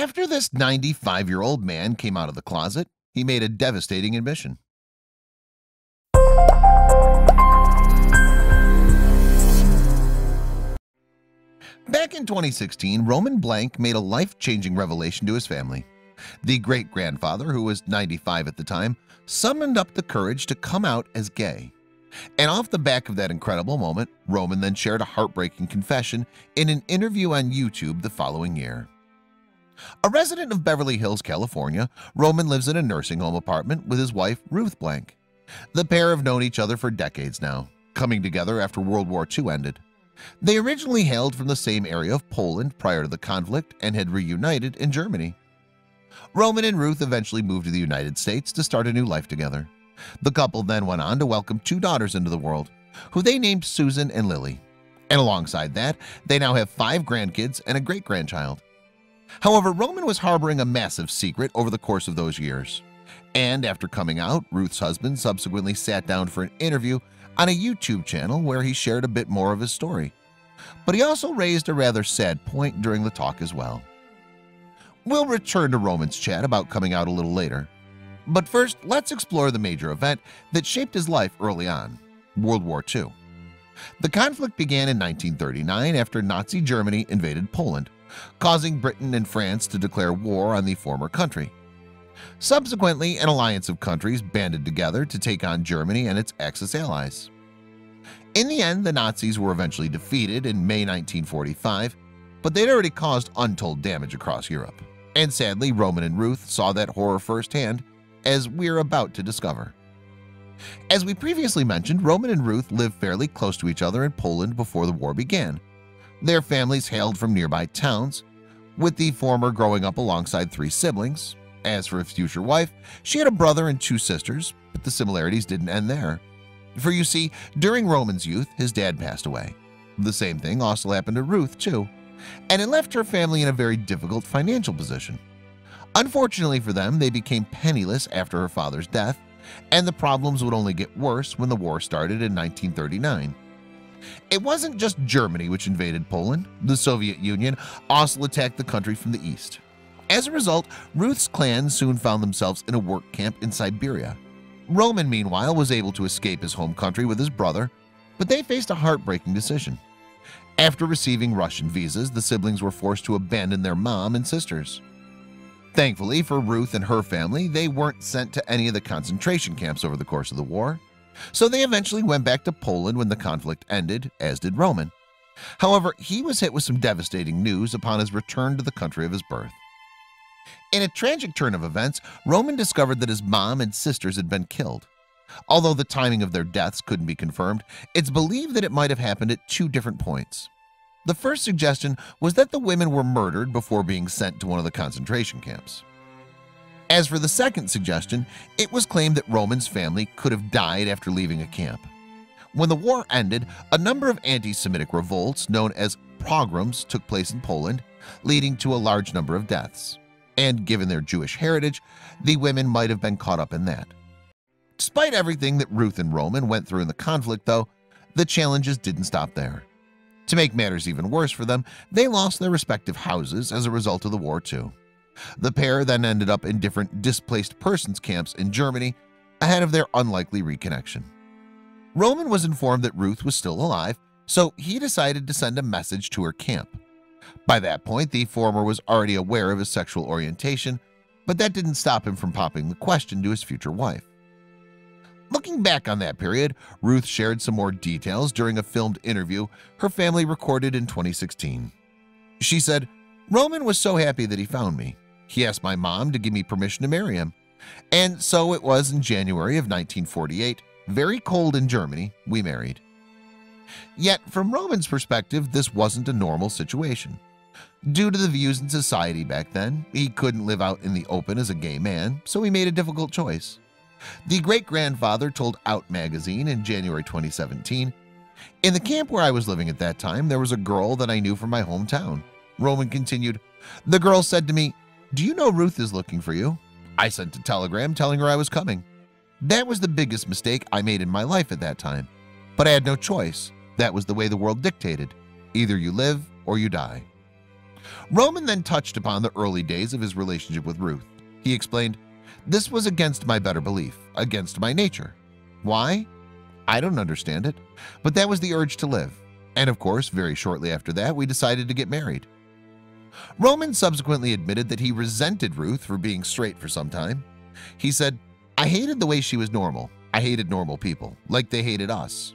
After this 95-year-old man came out of the closet, he made a devastating admission. Back in 2016, Roman Blank made a life-changing revelation to his family. The great-grandfather, who was 95 at the time, summoned up the courage to come out as gay. And off the back of that incredible moment, Roman then shared a heartbreaking confession in an interview on YouTube the following year. A resident of Beverly Hills, California, Roman lives in a nursing home apartment with his wife, Ruth Blank. The pair have known each other for decades now, coming together after World War II ended. They originally hailed from the same area of Poland prior to the conflict and had reunited in Germany. Roman and Ruth eventually moved to the United States to start a new life together. The couple then went on to welcome two daughters into the world, who they named Susan and Lily. And alongside that, they now have five grandkids and a great-grandchild. However, Roman was harboring a massive secret over the course of those years. And after coming out, Ruth's husband subsequently sat down for an interview on a YouTube channel where he shared a bit more of his story. But he also raised a rather sad point during the talk as well. We'll return to Roman's chat about coming out a little later. But first, let's explore the major event that shaped his life early on, World War II. The conflict began in 1939 after Nazi Germany invaded Poland, causing Britain and France to declare war on the former country. Subsequently, an alliance of countries banded together to take on Germany and its Axis allies. In the end, the Nazis were eventually defeated in May 1945, but they'd already caused untold damage across Europe. And sadly, Roman and Ruth saw that horror firsthand, as we're about to discover. As we previously mentioned, Roman and Ruth lived fairly close to each other in Poland before the war began. Their families hailed from nearby towns, with the former growing up alongside three siblings. As for his future wife, she had a brother and two sisters, but the similarities didn't end there. For you see, during Roman's youth, his dad passed away. The same thing also happened to Ruth, too, and it left her family in a very difficult financial position. Unfortunately for them, they became penniless after her father's death, and the problems would only get worse when the war started in 1939. It wasn't just Germany which invaded Poland. The Soviet Union also attacked the country from the east. As a result, Ruth's clan soon found themselves in a work camp in Siberia. Roman, meanwhile, was able to escape his home country with his brother, but they faced a heartbreaking decision. After receiving Russian visas, the siblings were forced to abandon their mom and sisters. Thankfully for Ruth and her family, they weren't sent to any of the concentration camps over the course of the war. So they eventually went back to Poland when the conflict ended, as did Roman. However, he was hit with some devastating news upon his return to the country of his birth. In a tragic turn of events, Roman discovered that his mom and sisters had been killed. Although the timing of their deaths couldn't be confirmed, it's believed that it might have happened at two different points. The first suggestion was that the women were murdered before being sent to one of the concentration camps. As for the second suggestion, it was claimed that Roman's family could have died after leaving a camp. When the war ended, a number of anti-Semitic revolts known as pogroms took place in Poland, leading to a large number of deaths. And given their Jewish heritage, the women might have been caught up in that. Despite everything that Ruth and Roman went through in the conflict, though, the challenges didn't stop there. To make matters even worse for them, they lost their respective houses as a result of the war too. The pair then ended up in different displaced persons camps in Germany ahead of their unlikely reconnection. Roman was informed that Ruth was still alive, so he decided to send a message to her camp. By that point, the former was already aware of his sexual orientation, but that didn't stop him from popping the question to his future wife. Looking back on that period, Ruth shared some more details during a filmed interview her family recorded in 2016. She said, Roman was so happy that he found me. He asked my mom to give me permission to marry him. And so it was in January of 1948, very cold in Germany, we married. Yet from Roman's perspective, this wasn't a normal situation. Due to the views in society back then, he couldn't live out in the open as a gay man, so he made a difficult choice. The great-grandfather told Out magazine in January 2017, In the camp where I was living at that time, there was a girl that I knew from my hometown. Roman continued, The girl said to me, Do you know Ruth is looking for you? I sent a telegram telling her I was coming. That was the biggest mistake I made in my life at that time. But I had no choice. That was the way the world dictated. Either you live or you die. Roman then touched upon the early days of his relationship with Ruth. He explained, This was against my better belief, against my nature. Why? I don't understand it, but that was the urge to live. And of course, very shortly after that, we decided to get married. Roman subsequently admitted that he resented Ruth for being straight for some time. He said, I hated the way she was normal. I hated normal people, like they hated us.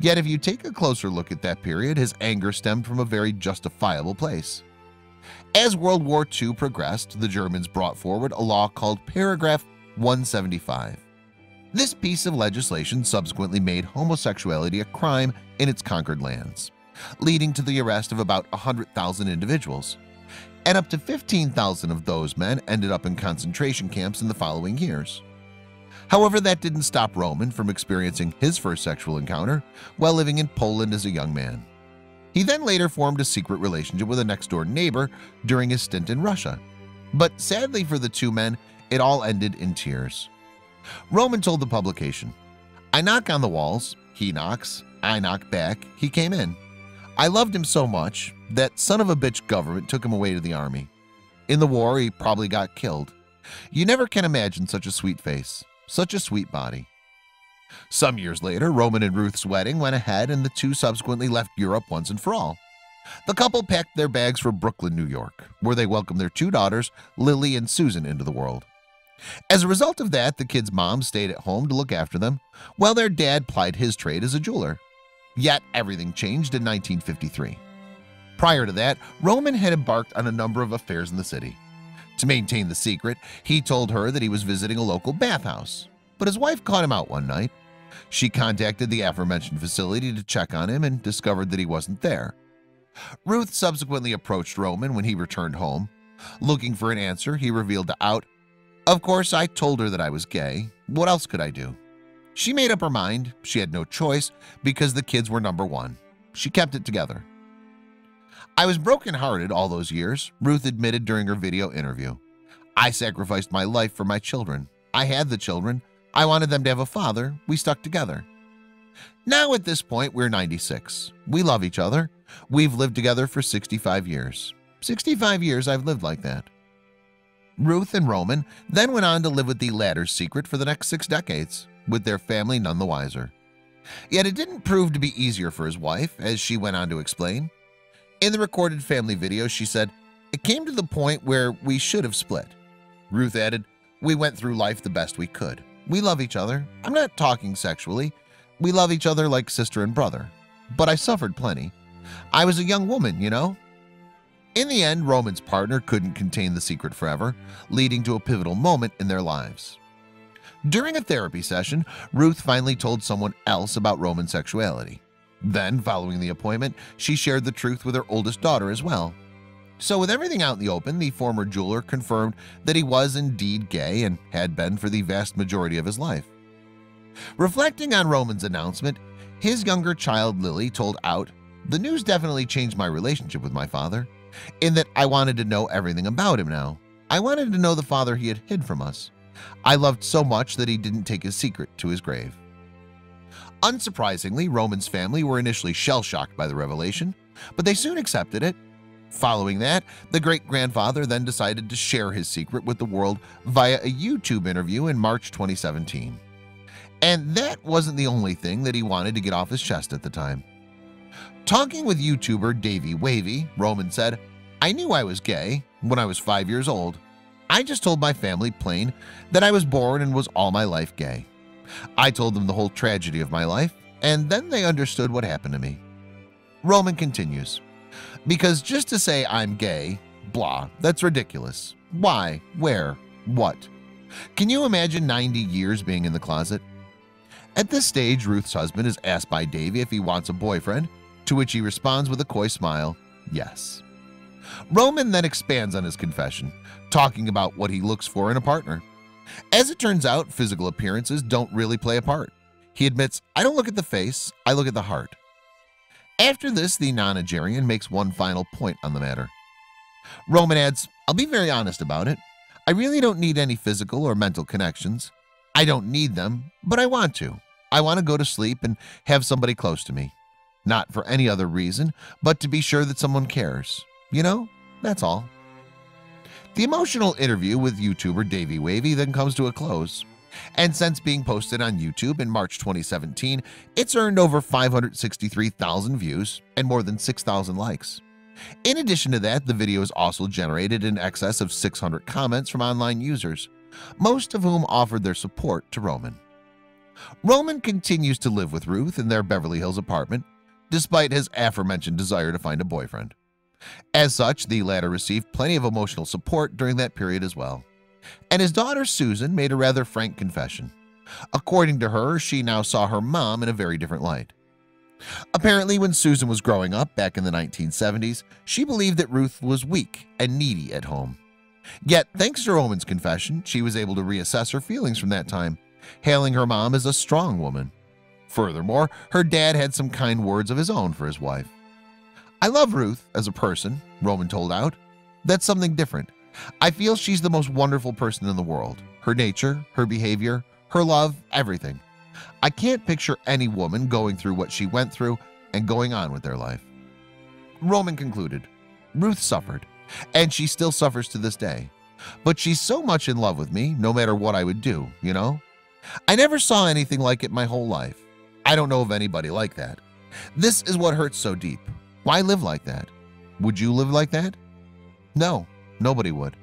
Yet if you take a closer look at that period, his anger stemmed from a very justifiable place. As World War II progressed, the Germans brought forward a law called Paragraph 175. This piece of legislation subsequently made homosexuality a crime in its conquered lands, leading to the arrest of about 100,000 individuals. And up to 15,000 of those men ended up in concentration camps in the following years. However, that didn't stop Roman from experiencing his first sexual encounter while living in Poland as a young man. He then later formed a secret relationship with a next-door neighbor during his stint in Russia. But sadly for the two men, it all ended in tears. Roman told the publication, I knock on the walls, he knocks, I knock back, he came in. I loved him so much that son of a bitch government took him away to the army. In the war, he probably got killed. You never can imagine such a sweet face. Such a sweet body. Some years later, Roman and Ruth's wedding went ahead and the two subsequently left Europe once and for all. The couple packed their bags for Brooklyn, New York, where they welcomed their two daughters, Lily and Susan, into the world. As a result of that, the kids' mom stayed at home to look after them, while their dad plied his trade as a jeweler. Yet everything changed in 1953. Prior to that, Roman had embarked on a number of affairs in the city. To maintain the secret, he told her that he was visiting a local bathhouse, but his wife caught him out one night. She contacted the aforementioned facility to check on him and discovered that he wasn't there. Ruth subsequently approached Roman when he returned home. Looking for an answer, he revealed to Out, Of course, I told her that I was gay. What else could I do? She made up her mind. She had no choice because the kids were number one. She kept it together. I was brokenhearted all those years, Ruth admitted during her video interview. I sacrificed my life for my children. I had the children. I wanted them to have a father. We stuck together. Now at this point, we're 96. We love each other. We've lived together for 65 years. 65 years I've lived like that. Ruth and Roman then went on to live with the latter's secret for the next six decades, with their family none the wiser. Yet it didn't prove to be easier for his wife, as she went on to explain. In the recorded family video, she said, It came to the point where we should have split. Ruth added, We went through life the best we could. We love each other. I'm not talking sexually. We love each other like sister and brother. But I suffered plenty. I was a young woman, you know? In the end, Roman's partner couldn't contain the secret forever, leading to a pivotal moment in their lives. During a therapy session, Ruth finally told someone else about Roman sexuality. Then, following the appointment, she shared the truth with her oldest daughter as well. So with everything out in the open, the former jeweler confirmed that he was indeed gay and had been for the vast majority of his life. Reflecting on Roman's announcement, his younger child Lily told Out, The news definitely changed my relationship with my father, in that I wanted to know everything about him now. I wanted to know the father he had hid from us. I loved so much that he didn't take his secret to his grave. Unsurprisingly, Roman's family were initially shell-shocked by the revelation, but they soon accepted it. Following that, the great-grandfather then decided to share his secret with the world via a YouTube interview in March 2017. And that wasn't the only thing that he wanted to get off his chest at the time. Talking with YouTuber Davey Wavy, Roman said, I knew I was gay when I was five years old. I just told my family plain that I was born and was all my life gay. I told them the whole tragedy of my life, and then they understood what happened to me. Roman continues, because just to say I'm gay, blah, that's ridiculous. Why? Where? What? Can you imagine 90 years being in the closet? At this stage, Ruth's husband is asked by Davey if he wants a boyfriend, to which he responds with a coy smile, yes. Roman then expands on his confession, talking about what he looks for in a partner. As it turns out, physical appearances don't really play a part. He admits, I don't look at the face, I look at the heart. After this, the nonagerian makes one final point on the matter. Roman adds, I'll be very honest about it. I really don't need any physical or mental connections. I don't need them, but I want to. I want to go to sleep and have somebody close to me. Not for any other reason, but to be sure that someone cares. You know, That's all. The emotional interview with YouTuber Davey Wavy then comes to a close. And since being posted on YouTube in March 2017, it's earned over 563,000 views and more than 6,000 likes. In addition to that, the video has also generated in excess of 600 comments from online users, most of whom offered their support to Roman. Roman continues to live with Ruth in their Beverly Hills apartment, despite his aforementioned desire to find a boyfriend. As such, the latter received plenty of emotional support during that period as well. And his daughter Susan made a rather frank confession. According to her, she now saw her mom in a very different light. Apparently, when Susan was growing up back in the 1970s, she believed that Ruth was weak and needy at home. Yet, thanks to Roman's confession, she was able to reassess her feelings from that time, hailing her mom as a strong woman. Furthermore, her dad had some kind words of his own for his wife. I love Ruth as a person, Roman told Out. That's something different. I feel she's the most wonderful person in the world. Her nature, her behavior, her love, everything. I can't picture any woman going through what she went through and going on with their life. Roman concluded, Ruth suffered, and she still suffers to this day. But she's so much in love with me, no matter what I would do, you know? I never saw anything like it my whole life. I don't know of anybody like that. This is what hurts so deep. Why live like that? Would you live like that? No, nobody would.